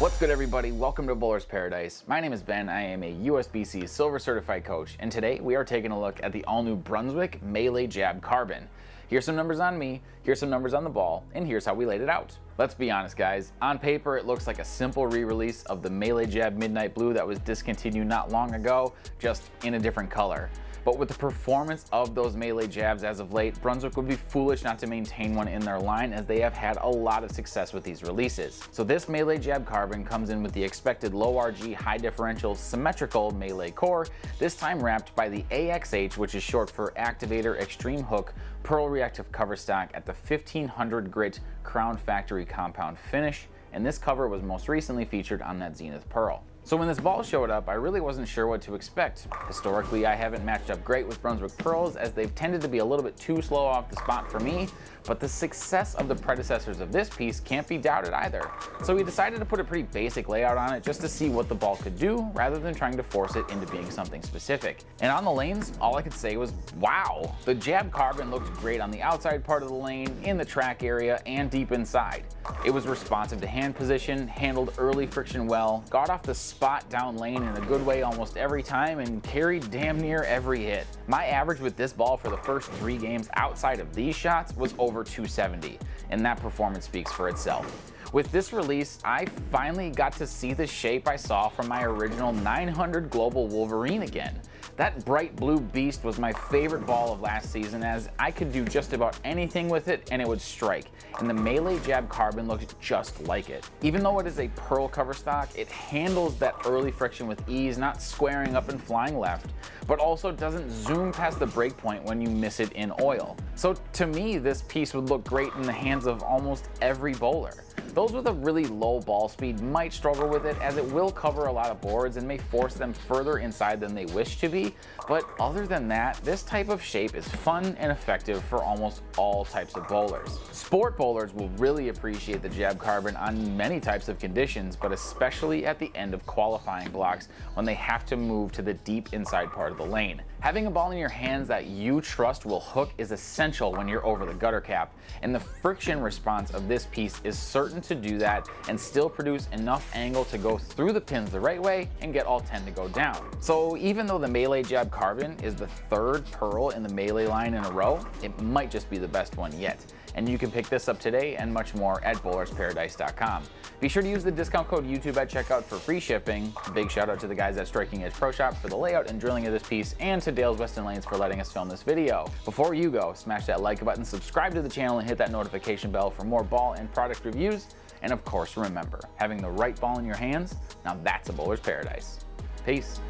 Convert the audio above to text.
What's good everybody? Welcome to Bowler's Paradise. My name is Ben. I am a USBC Silver Certified Coach and today we are taking a look at the all new Brunswick Melee Jab Carbon. Here's some numbers on me, here's some numbers on the ball, and here's how we laid it out. Let's be honest guys, on paper it looks like a simple re-release of the Melee Jab Midnight Blue that was discontinued not long ago, just in a different color. But with the performance of those melee jabs as of late, Brunswick would be foolish not to maintain one in their line as they have had a lot of success with these releases. So this melee jab carbon comes in with the expected low RG high differential symmetrical melee core, this time wrapped by the AXH which is short for Activator Extreme Hook Pearl Reactive cover stock at the 1500 grit Crown Factory compound finish and this cover was most recently featured on that Zenith Pearl. So when this ball showed up, I really wasn't sure what to expect. Historically, I haven't matched up great with Brunswick Pearls as they've tended to be a little bit too slow off the spot for me, but the success of the predecessors of this piece can't be doubted either. So we decided to put a pretty basic layout on it just to see what the ball could do rather than trying to force it into being something specific. And on the lanes, all I could say was, wow! The jab carbon looked great on the outside part of the lane, in the track area, and deep inside. It was responsive to hand position, handled early friction well, got off the spot down lane in a good way almost every time, and carried damn near every hit. My average with this ball for the first three games outside of these shots was over 270, and that performance speaks for itself. With this release, I finally got to see the shape I saw from my original 900 Global Wolverine again. That bright blue beast was my favorite ball of last season as I could do just about anything with it and it would strike, and the Melee Jab Carbon looks just like it. Even though it is a pearl cover stock, it handles that early friction with ease, not squaring up and flying left, but also doesn't zoom past the break point when you miss it in oil. So to me, this piece would look great in the hands of almost every bowler. Those with a really low ball speed might struggle with it as it will cover a lot of boards and may force them further inside than they wish to be, but other than that, this type of shape is fun and effective for almost all types of bowlers. Sport bowlers will really appreciate the jab carbon on many types of conditions, but especially at the end of qualifying blocks when they have to move to the deep inside part of the lane. Having a ball in your hands that you trust will hook is essential when you're over the gutter cap, and the friction response of this piece is certain to do that and still produce enough angle to go through the pins the right way and get all 10 to go down. So even though the Melee Jab Carbon is the third pearl in the Melee line in a row, it might just be the best one yet and you can pick this up today and much more at bowlersparadise.com. Be sure to use the discount code YouTube at checkout for free shipping. Big shout out to the guys at Striking Edge Pro Shop for the layout and drilling of this piece, and to Dale's Weston Lanes for letting us film this video. Before you go, smash that like button, subscribe to the channel, and hit that notification bell for more ball and product reviews. And of course, remember, having the right ball in your hands, now that's a bowler's paradise. Peace.